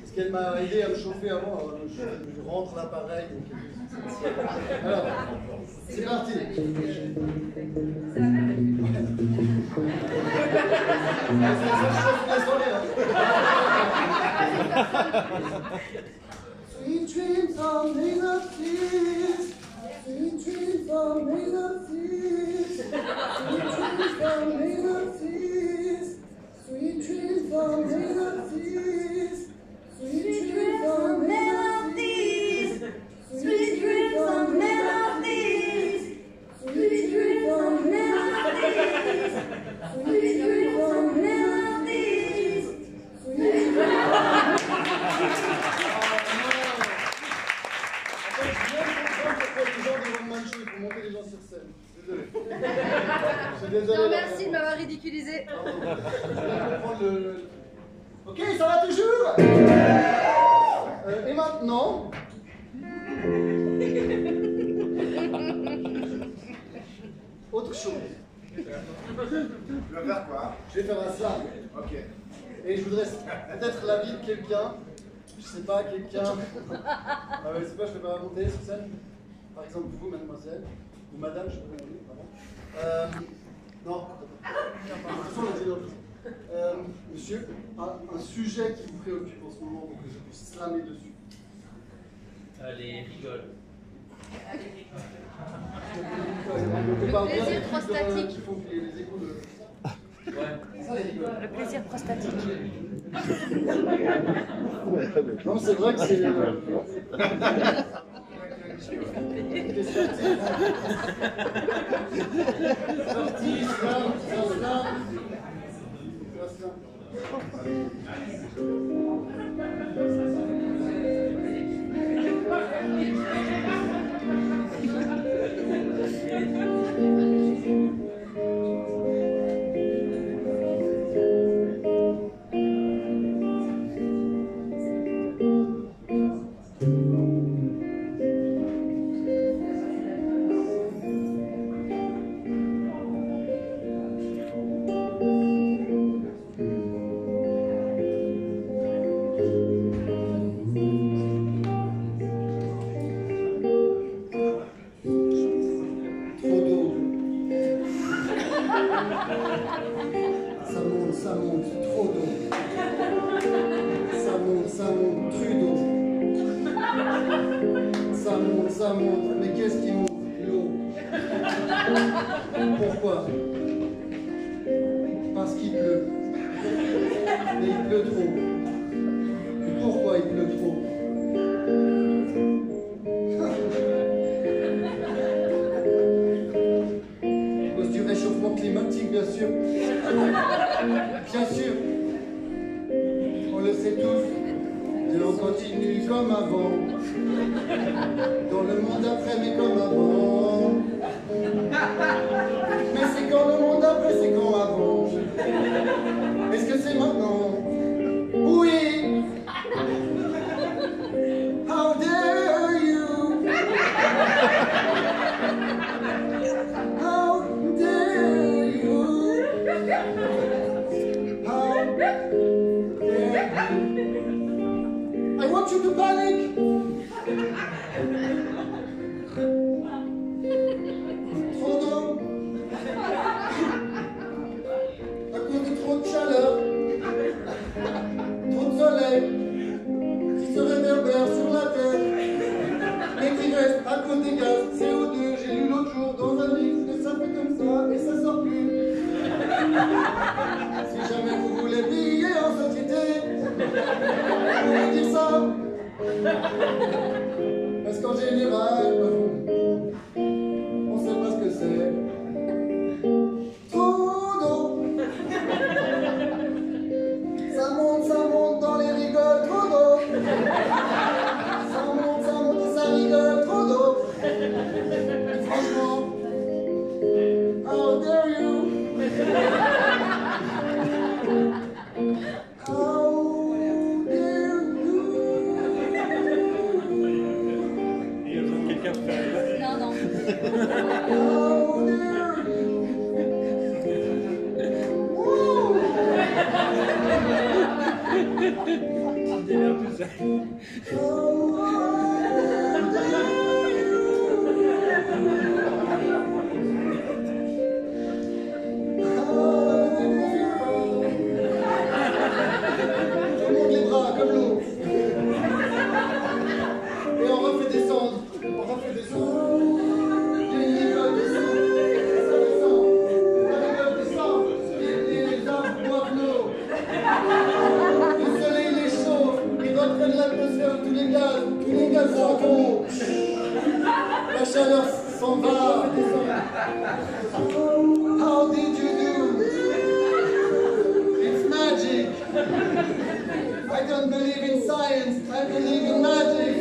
Parce qu'elle m'a aidé à me chauffer avant, alors je, rentre l'appareil. Alors, c'est parti. Hein. Je suis désolé. Non, merci de m'avoir ridiculisé. Je vais le- Ok, ça va toujours Euh, Et maintenant Autre chose. Tu vas faire quoi Je vais faire un slam. Ok. Et je voudrais peut-être l'avis de quelqu'un. Je sais pas, quelqu'un. Ah ouais, c'est pas, je peux pas monter sur scène. Par exemple, vous, mademoiselle. Ou madame, je peux demander, pardon. Euh, non, euh, monsieur, un, sujet qui vous préoccupe en ce moment pour que je puisse slammer dessus euh, Les rigoles. Le plaisir prostatique. Le plaisir prostatique. Non, c'est vrai que c'est. Sorti, sort, sort, sort. Ça monte, mais qu'est-ce qui monte L'eau. Pourquoi Parce qu'il pleut. Mais il pleut trop. Pourquoi il pleut trop À cause du réchauffement climatique, bien sûr. Bien sûr. On le sait tous. Et on continue comme avant. Dans le monde après, mais comme avant. Mais c'est quand le monde après, c'est quand avant. Est-ce que c'est maintenant? Oui. How dare you? How dare you? How dare you? Trop d'eau. À cause de trop de chaleur. Trop de soleil. Qui se réverbère sur la terre. Mais qui reste à cause des gaz CO2. J'ai lu l'autre jour dans un livre que ça fait comme ça et ça sort plus. Si jamais vous voulez briller Parce qu'en général, oh, La tous les gaz, tous les gaz. La chaleur s'en va. How did you do? It's magic. I don't believe in science, I believe in magic.